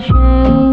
shame.